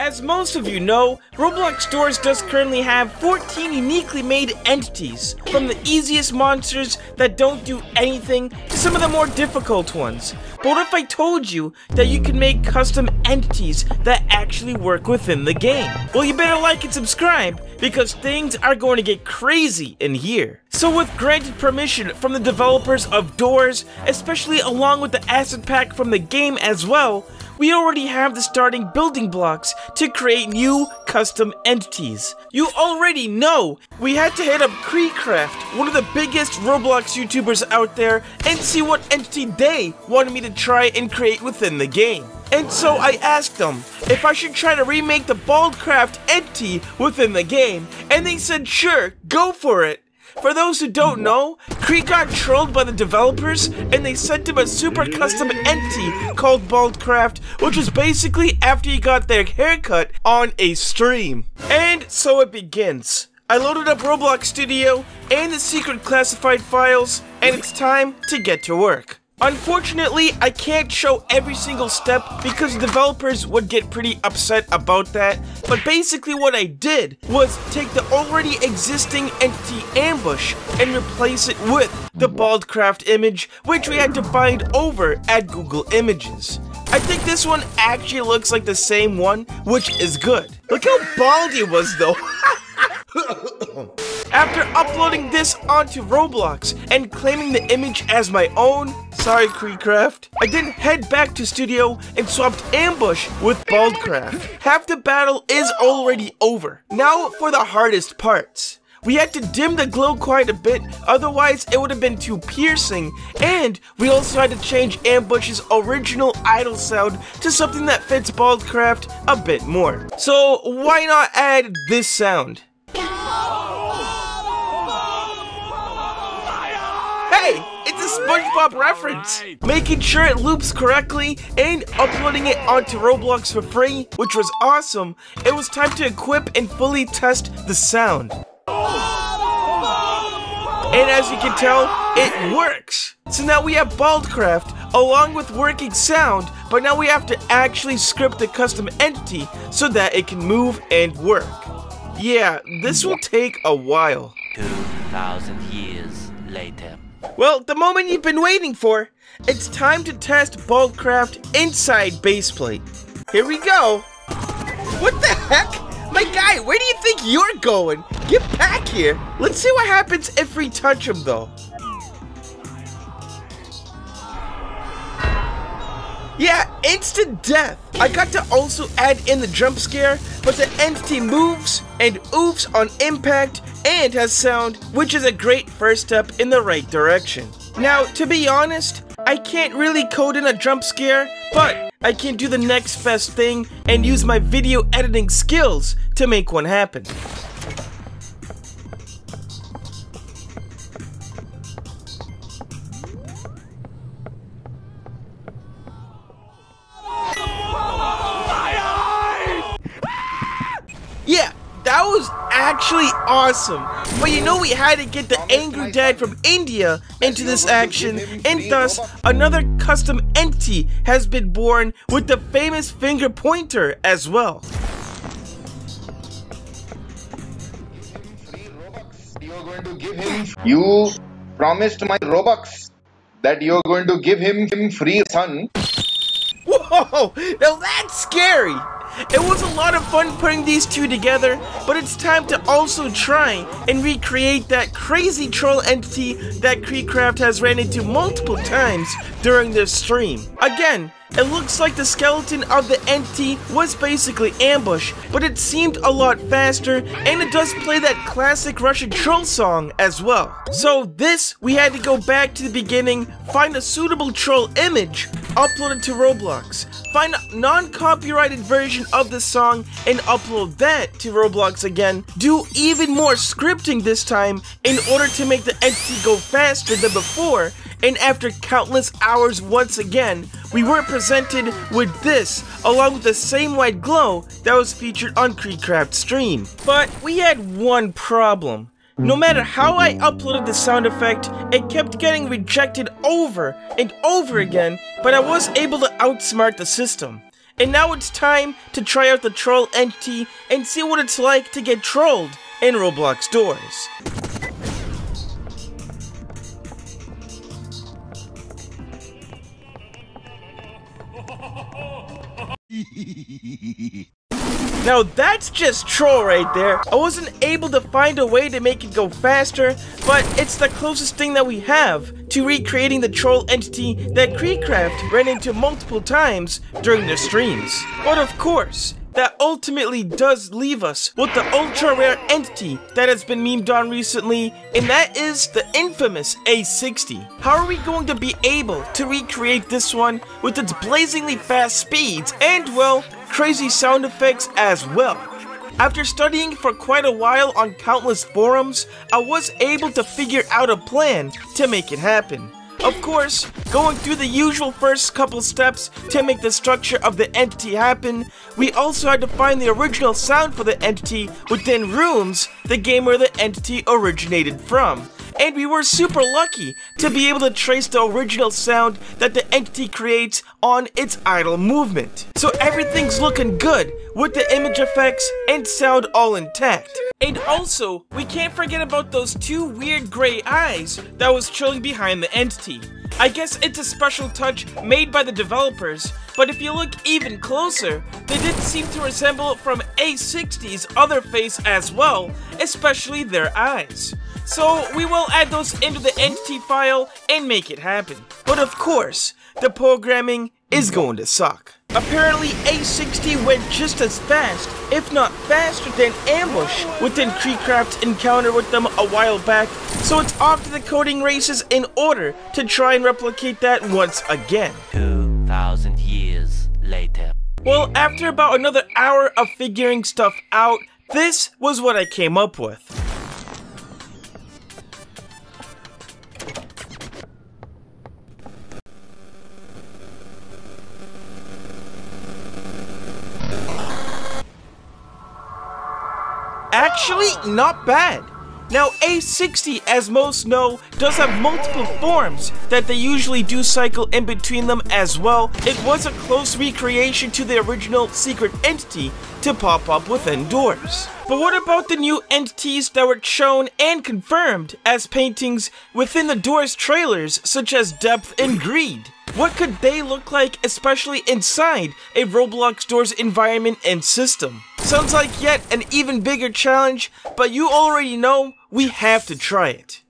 As most of you know, Roblox Doors does currently have 14 uniquely made entities, from the easiest monsters that don't do anything to some of the more difficult ones. But what if I told you that you can make custom entities that actually work within the game? Well, you better like and subscribe, because things are going to get crazy in here. So with granted permission from the developers of Doors, especially along with the asset pack from the game as well, we already have the starting building blocks to create new custom entities. You already know we had to hit up KreekCraft, one of the biggest Roblox YouTubers out there, and see what entity they wanted me to try and create within the game. And so I asked them if I should try to remake the Baldcraft entity within the game, and they said sure, go for it. For those who don't know, Kreek got trolled by the developers and they sent him a super custom entity called Baldcraft, which was basically after he got their haircut on a stream. And so it begins. I loaded up Roblox Studio and the secret classified files, and it's time to get to work. Unfortunately, I can't show every single step because developers would get pretty upset about that, but basically what I did was take the already existing entity ambush and replace it with the Baldcraft image, which we had to bind over at Google Images. I think this one actually looks like the same one, which is good. Look how bald he was though. After uploading this onto Roblox and claiming the image as my own, sorry KreekCraft, I then head back to studio and swapped Ambush with Baldcraft. Half the battle is already over. Now for the hardest parts. We had to dim the glow quite a bit, otherwise it would have been too piercing, and we also had to change Ambush's original idle sound to something that fits Baldcraft a bit more. So why not add this sound? Hey, it's a SpongeBob reference! Making sure it loops correctly and uploading it onto Roblox for free, which was awesome, it was time to equip and fully test the sound. And as you can tell, it works! So now we have Baldcraft along with working sound, but now we have to actually script the custom entity so that it can move and work. Yeah, this will take a while. 2,000 years later. Well, the moment you've been waiting for. It's time to test Baldcraft inside baseplate. Here we go. What the heck? My guy, where do you think you're going? Get back here. Let's see what happens if we touch him, though. Yeah, instant death. I got to also add in the jump scare, but the entity moves and oofs on impact and has sound, which is a great first step in the right direction. Now, to be honest, I can't really code in a jump scare, but I can do the next best thing and use my video editing skills to make one happen. Yeah, that was actually awesome. But you know we had to get the angry dad from India into this action, and thus another custom entity has been born with the famous finger pointer as well. You're going to give him. You promised my Robux that you're going to give him him free son. Whoa, now that's scary. It was a lot of fun putting these two together, but it's time to also try and recreate that crazy troll entity that KreekCraft has ran into multiple times during this stream. Again, it looks like the skeleton of the entity was basically ambush, but it seemed a lot faster, and it does play that classic Russian troll song as well. So this, we had to go back to the beginning, find a suitable troll image, upload it to Roblox, find a non-copyrighted version of the song, and upload that to Roblox again, do even more scripting this time in order to make the entity go faster than before, and after countless hours once again, we were presented with this, along with the same white glow that was featured on KreekCraft's stream. But we had one problem. No matter how I uploaded the sound effect, it kept getting rejected over and over again, but I was able to outsmart the system. And now it's time to try out the troll entity and see what it's like to get trolled in Roblox doors. Now that's just troll right there. I wasn't able to find a way to make it go faster, but it's the closest thing that we have to recreating the troll entity that KreekCraft ran into multiple times during their streams. But of course, that ultimately does leave us with the ultra rare entity that has been memed on recently, and that is the infamous A60. How are we going to be able to recreate this one with its blazingly fast speeds and, well, crazy sound effects as well? After studying for quite a while on countless forums, I was able to figure out a plan to make it happen. Of course, going through the usual first couple steps to make the structure of the entity happen, we also had to find the original sound for the entity within rooms, the game where the entity originated from. And we were super lucky to be able to trace the original sound that the entity creates on its idle movement. So everything's looking good with the image effects and sound all intact. And also, we can't forget about those two weird gray eyes that was chilling behind the entity. I guess it's a special touch made by the developers, but if you look even closer, they did seem to resemble from A60's other face as well, especially their eyes. So we will add those into the entity file and make it happen. But of course, the programming is going to suck. Apparently A60 went just as fast, if not faster than Ambush within KreekCraft's encounter with them a while back, so it's off to the coding races in order to try and replicate that once again. 2,000 years later. Well, after about another hour of figuring stuff out, this was what I came up with. Actually, not bad. Now, A60, as most know, does have multiple forms that they usually do cycle in between them as well. It was a close recreation to the original secret entity to pop up within doors. But what about the new entities that were shown and confirmed as paintings within the Doors trailers, such as Depth and Greed? What could they look like, especially inside a Roblox Doors environment and system? Sounds like yet an even bigger challenge, but you already know we have to try it.